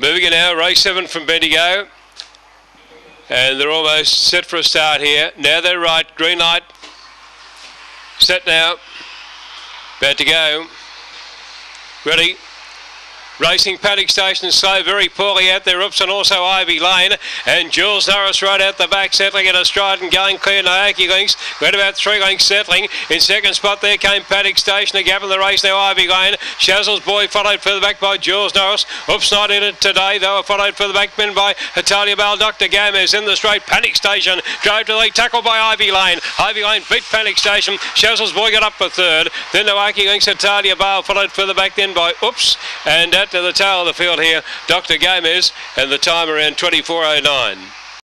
Moving it now, race seven from Bendigo. And they're almost set for a start here. Now they're right, green light. Set now. About to go. Ready. Racing Paddock Station slow very poorly out there. Oops, and also Ivy Lane. And Jules Norris right out the back, settling in a stride and going clear. Naoki Links. Went about three lengths settling. In second spot there came Paddock Station. A gap in the race now, Ivy Lane. Shazzle's Boy followed further back by Jules Norris. Oops, not in it today. They were followed further back men by Italia Bell. Dr. Gomez in the straight. Paddock Station drove to the lead. Tackled by Ivy Lane. Ivy Lane beat Paddock Station. Shazzle's Boy got up for third. Then Naoki Links, Italia Bale followed further back then by Oops. And at to the tail of the field here, Dr. Gomez, and the time around 24.09.